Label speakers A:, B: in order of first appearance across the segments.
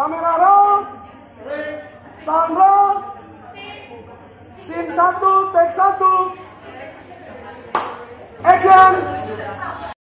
A: Kamera roll. Sound roll. Scene satu, take satu. Action.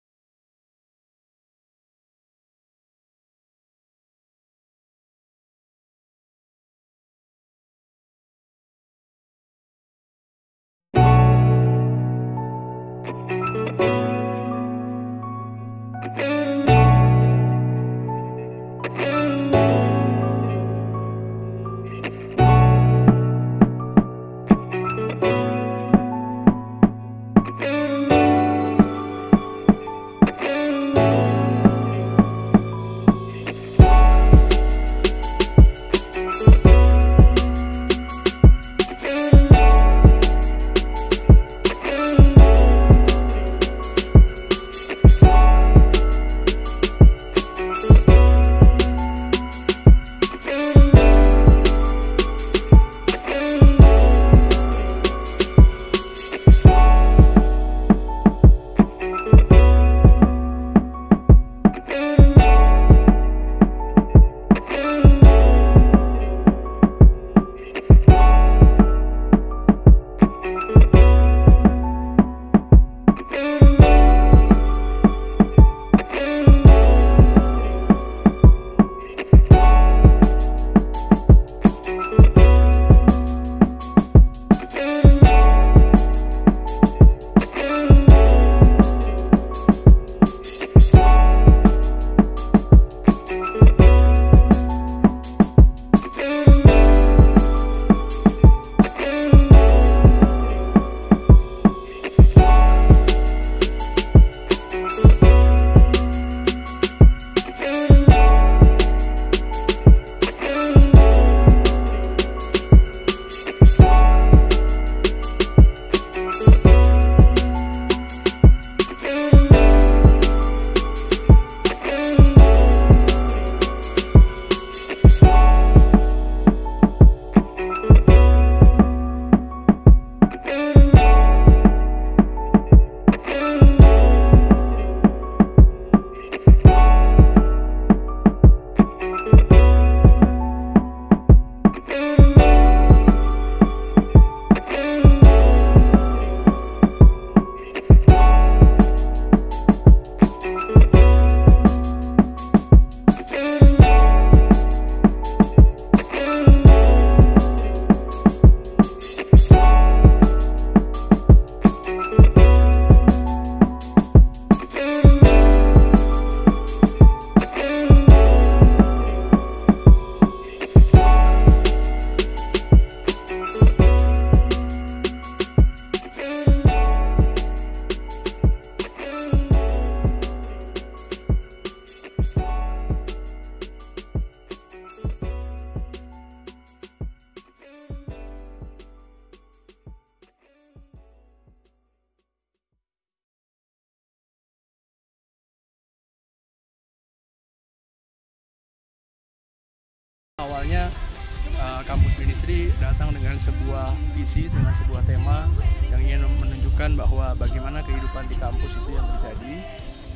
B: Menunjukkan bahwa bagaimana kehidupan di kampus itu yang terjadi.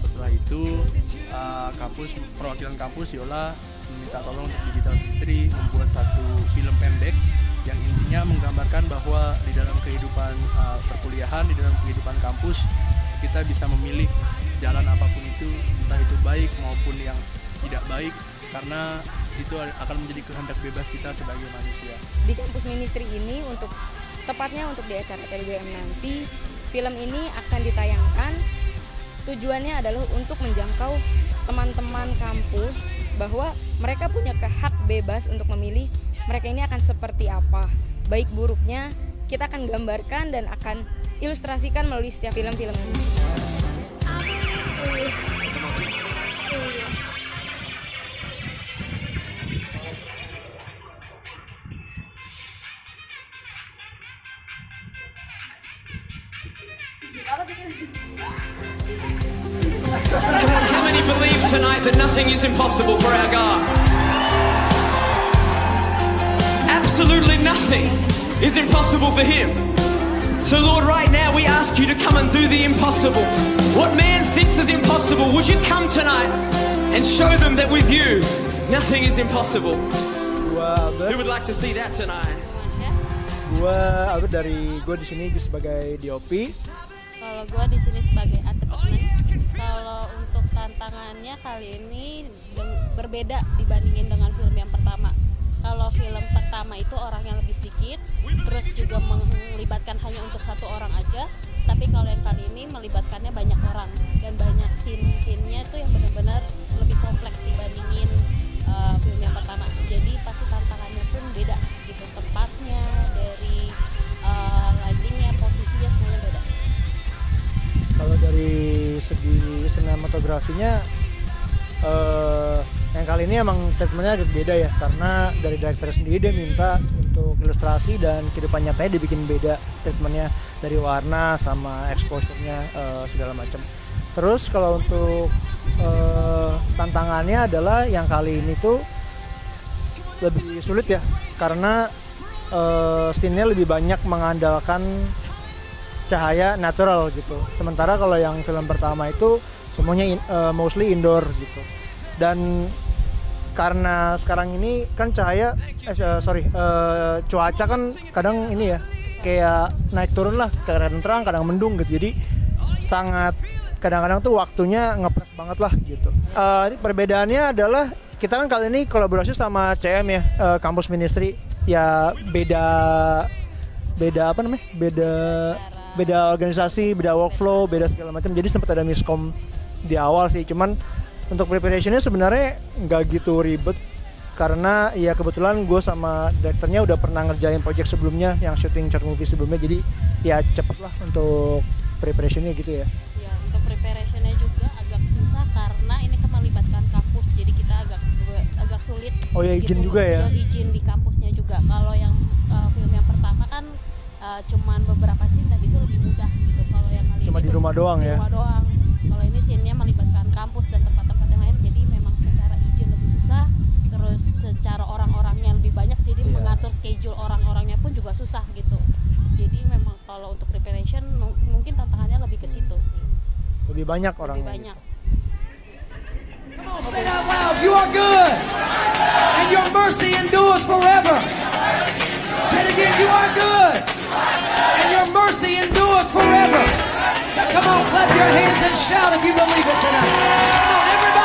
B: Setelah itu uh, kampus perwakilan kampus Yola meminta tolong untuk digital ministry membuat satu film pendek yang intinya menggambarkan bahwa di dalam kehidupan uh, perkuliahan, di dalam kehidupan kampus kita bisa memilih jalan apa pun itu, entah itu baik maupun yang tidak baik karena itu akan menjadi kehendak bebas kita sebagai manusia.
C: Di kampus ministry ini untuk tepatnya untuk di acara TDBM nanti film ini akan ditayangkan tujuannya adalah untuk menjangkau teman-teman kampus bahwa mereka punya hak bebas untuk memilih mereka ini akan seperti apa baik buruknya kita akan gambarkan dan akan ilustrasikan melalui setiap film-film ini.
D: Is impossible for Him. So, Lord, right now we ask you to come and do the impossible. What man thinks is impossible, would you come tonight and show them that with you, Nothing is impossible. Who would like to see that tonight?
E: gua Albert dari gue di sini sebagai DOP.
F: Kalau gue di sini sebagai department, kalau untuk tantangannya kali ini berbeda dibandingin dengan film yang pertama. Kalau film pertama itu orangnya lebih sedikit, terus juga melibatkan hanya untuk satu orang aja. Tapi kalau yang kali ini melibatkannya banyak orang dan banyak scene-scene-nya itu yang benar-benar lebih kompleks dibandingin uh, film yang pertama. Jadi pasti tantangannya pun beda gitu tempatnya dari uh, lightingnya, posisinya semuanya beda.
E: Kalau dari segi sinematografinya kali ini emang treatmentnya agak beda ya karena dari director sendiri dia minta untuk ilustrasi dan kehidupan nyatanya dibikin beda treatmentnya dari warna sama exposure-nya eh, segala macam. Terus kalau untuk eh, tantangannya adalah yang kali ini tuh lebih sulit ya karena eh, scene-nya lebih banyak mengandalkan cahaya natural gitu. Sementara kalau yang film pertama itu semuanya in- eh, mostly indoor gitu. Dan karena sekarang ini kan cahaya eh, eh, sorry eh, cuaca kan kadang ini ya kayak naik turun lah kadang terang kadang mendung gitu. Jadi sangat kadang-kadang tuh waktunya ngepres banget lah gitu. Eh, ini perbedaannya adalah kita kan kali ini kolaborasi sama CM ya eh, kampus ministry. Ya beda beda apa namanya? Beda beda organisasi beda workflow beda segala macam. Jadi sempat ada miskom di awal sih cuman untuk preparationnya sebenarnya nggak gitu ribet karena ya kebetulan gue sama direkturnya udah pernah ngerjain project sebelumnya yang syuting short movie sebelumnya jadi ya cepet lah untuk preparationnya gitu ya
F: Ya, untuk preparationnya juga agak susah karena ini kan melibatkan kampus, jadi kita agak agak sulit.
E: Oh ya, izin juga ya?
F: Izin di kampusnya juga. Kalau yang uh, film yang pertama kan uh, cuman beberapa scene dan itu lebih mudah gitu. Kalau yang kali
E: Cuma
F: ini
E: di rumah doang
F: di
E: ya?
F: rumah doang. Kalau ini scene-nya melibatkan kampus dan tempat-tempat mengatur schedule orang-orangnya pun juga susah gitu. Jadi memang kalau untuk preparation mu- mungkin tantangannya lebih ke situ sih.
E: lebih banyak
F: Lebih
E: orangnya
F: banyak.
G: Come on, say it out loud. You are good. And your mercy endures forever. Say it again. You are good. And your mercy endures forever. Come on, clap your hands and shout if you believe it tonight. Come on, everybody.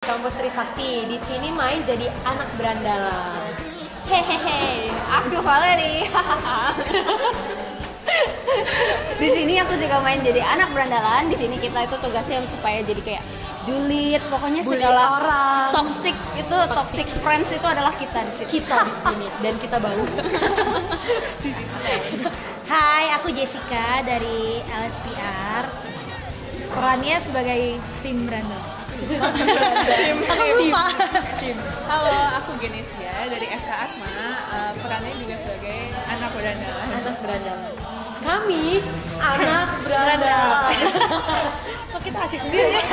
H: Kampus Trisakti. Di sini main jadi anak berandalan. Hehehe, aku Valeri. di sini aku juga main jadi anak berandalan. Di sini kita itu tugasnya supaya jadi kayak julid, pokoknya
I: Bully
H: segala
I: orang.
H: toxic itu toxic friends itu adalah kita di sini.
I: Kita di sini dan kita bau. Hai, aku Jessica dari LSPR. Perannya sebagai tim Brandon.
J: Tim,
I: Aku
J: tim. Halo, aku Genesia dari FK Atma. Eh, perannya juga sebagai anak berandalan.
H: Anak berandalan. Kami anak berandalan.
J: Kok kita asik sendiri ya?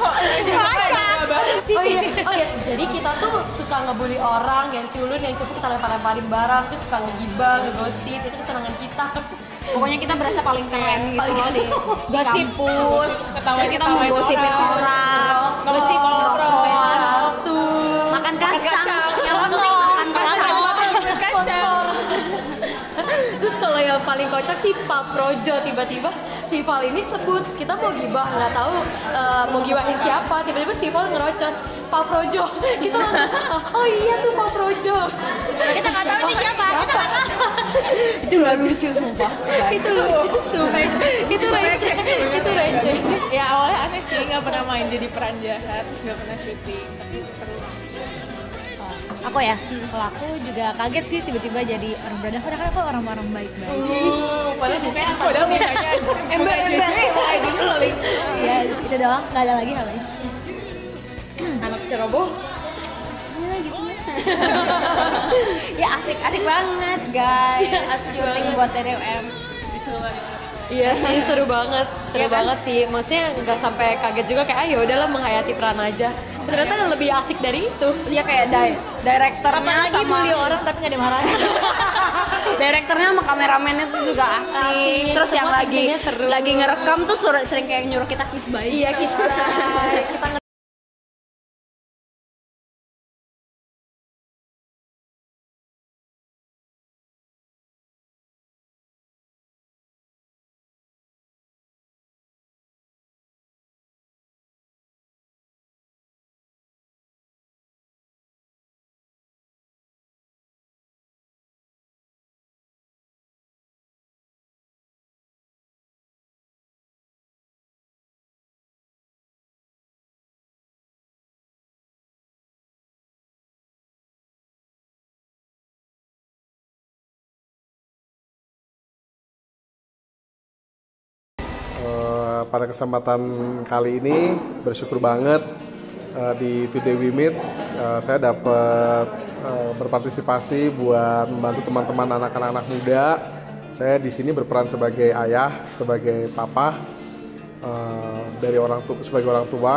J: Kok
H: Oh iya, oh iya. Jadi kita tuh suka ngebully orang, yang culun, yang cukup kita lempar-lemparin barang, terus suka ngegibah, ngegosip, itu kesenangan kita. Pokoknya kita berasa paling keren gitu loh di, di kampus. Kita mau gosipin
J: orang.
H: gosip orang, makan kacang, yang penting makan kacang. Terus kalau yang paling kocak sih Pak Projo tiba-tiba si Val ini sebut kita mau gibah. Nggak tahu eh, mau gibahin siapa. Tiba-tiba si Val ngerocos Pak Projo. Kita langsung oh iya tuh Pak Projo.
I: Kita nggak tahu ini siapa, kita nggak.
H: Itu nggak lucu sumpah itu lucu sumpah itu receh itu receh
J: Ya awalnya aneh sih, nggak pernah main jadi peran jahat, terus nggak pernah syuting. Tapi seru.
I: Aku ya, kalau aku juga kaget sih tiba-tiba jadi orang Brandon. Padahal kan aku orang-orang baik-baik.
J: Uh, padahal mukanya padahal mukanya
H: Ember, ember.
J: Gitu.
I: Ya, itu doang, nggak ada lagi hal lain.
H: anak ceroboh ya asik asik banget guys syuting buat TDM
K: Iya sih seru banget, seru
H: Iya kan?
K: banget sih. Maksudnya nggak sampai kaget juga kayak ah ya udahlah menghayati peran aja. Ternyata lebih asik dari itu.
H: Iya kayak di direkturnya
I: Apalagi
H: sama
I: orang tapi nggak dimarahin.
H: direkturnya sama kameramennya tuh juga asik.
K: Asik,
H: Terus yang
K: semua
H: lagi
K: timnya seru.
H: lagi ngerekam tuh sering kayak nyuruh kita kiss bye.
K: Iya kiss bye. Kita
L: pada kesempatan kali ini bersyukur banget eh, di Today We Meet eh, saya dapat eh, berpartisipasi buat membantu teman-teman anak-anak muda. Saya di sini berperan sebagai ayah, sebagai papa eh, dari orang tua sebagai orang tua.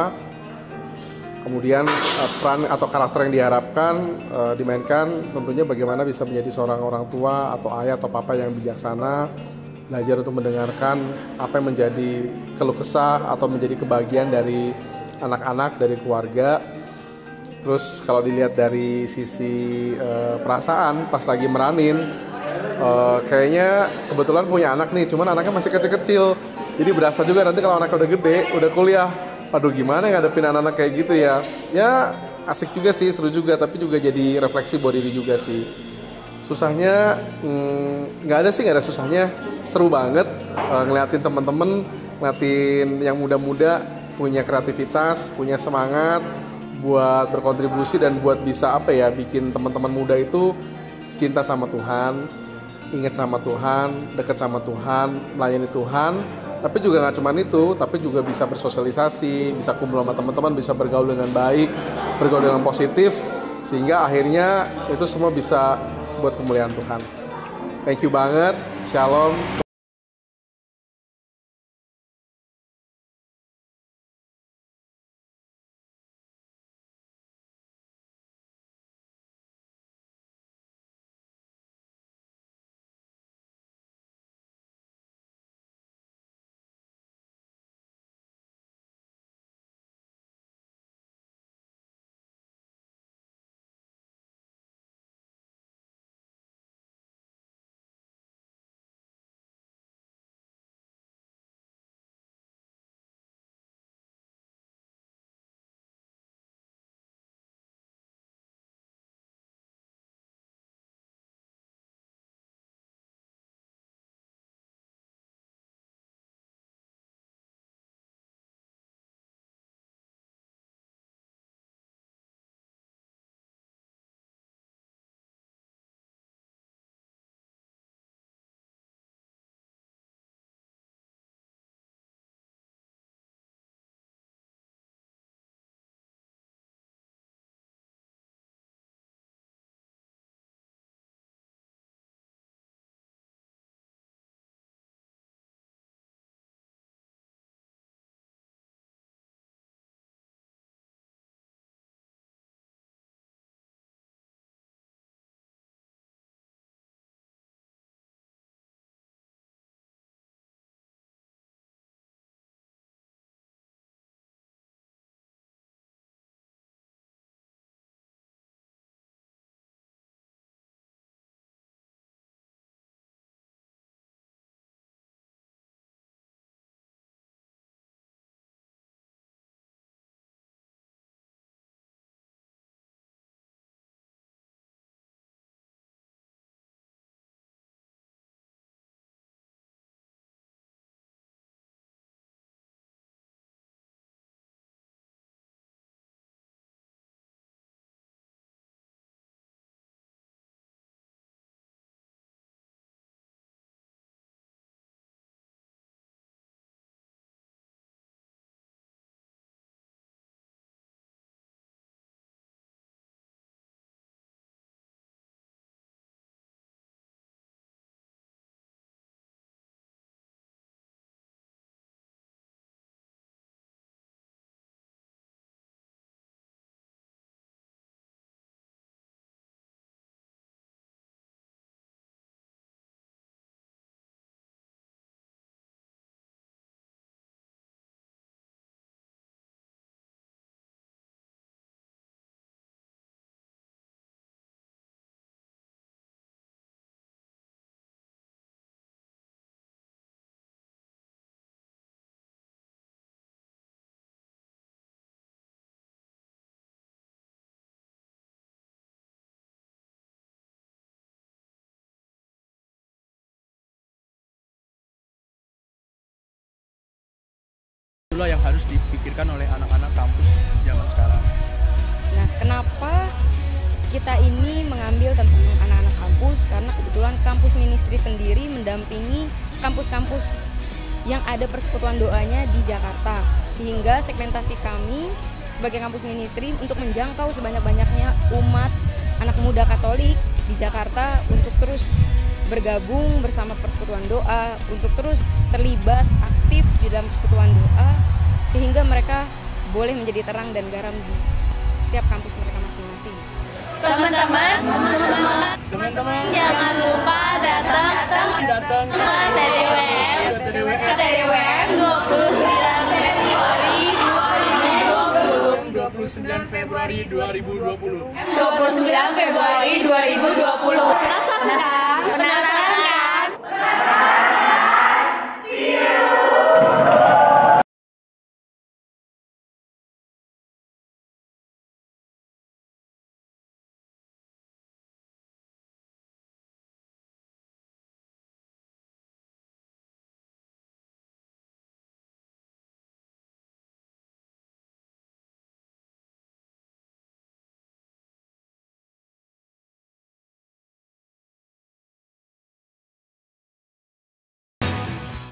L: Kemudian eh, peran atau karakter yang diharapkan eh, dimainkan tentunya bagaimana bisa menjadi seorang orang tua atau ayah atau papa yang bijaksana, belajar untuk mendengarkan apa yang menjadi keluh kesah atau menjadi kebahagiaan dari anak-anak dari keluarga. Terus kalau dilihat dari sisi eh, perasaan pas lagi meranin, eh, kayaknya kebetulan punya anak nih, cuman anaknya masih kecil-kecil. Jadi berasa juga nanti kalau anaknya udah gede, udah kuliah, aduh gimana ngadepin anak-anak kayak gitu ya? Ya asik juga sih, seru juga, tapi juga jadi refleksi buat diri juga sih susahnya mm, nggak ada sih nggak ada susahnya seru banget eh, ngeliatin temen-temen ngeliatin yang muda-muda punya kreativitas punya semangat buat berkontribusi dan buat bisa apa ya bikin teman-teman muda itu cinta sama Tuhan ingat sama Tuhan dekat sama Tuhan melayani Tuhan tapi juga nggak cuman itu tapi juga bisa bersosialisasi bisa kumpul sama teman-teman bisa bergaul dengan baik bergaul dengan positif sehingga akhirnya itu semua bisa buat kemuliaan Tuhan. Thank you banget. Shalom.
B: Itulah yang harus dipikirkan oleh anak-anak kampus zaman sekarang.
C: Nah, kenapa kita ini mengambil tentang anak-anak kampus? Karena kebetulan kampus ministry sendiri mendampingi kampus-kampus yang ada persekutuan doanya di Jakarta. Sehingga segmentasi kami sebagai kampus ministry untuk menjangkau sebanyak-banyaknya umat anak muda Katolik di Jakarta untuk terus bergabung bersama persekutuan doa, untuk terus terlibat aktif di dalam persekutuan doa sehingga mereka boleh menjadi terang dan garam di setiap kampus mereka masing-masing.
H: Teman-teman,
B: Teman-teman,
H: jangan lupa datang
B: datang
H: ke TDWM ke TDWM 29 Februari 2020.
B: 29 Februari 2020.
H: 29 Februari 2020. Rasa